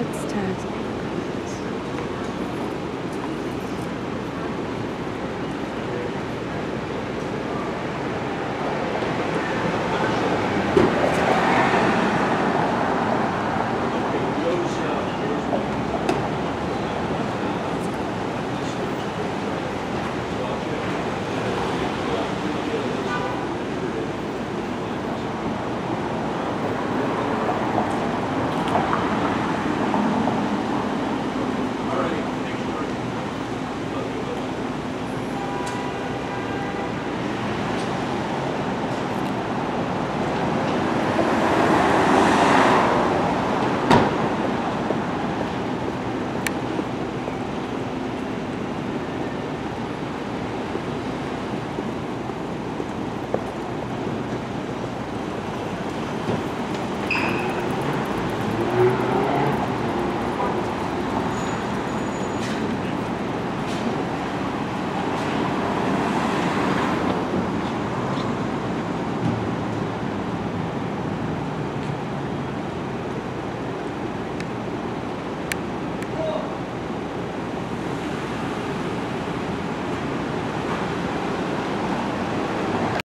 Pottstadt.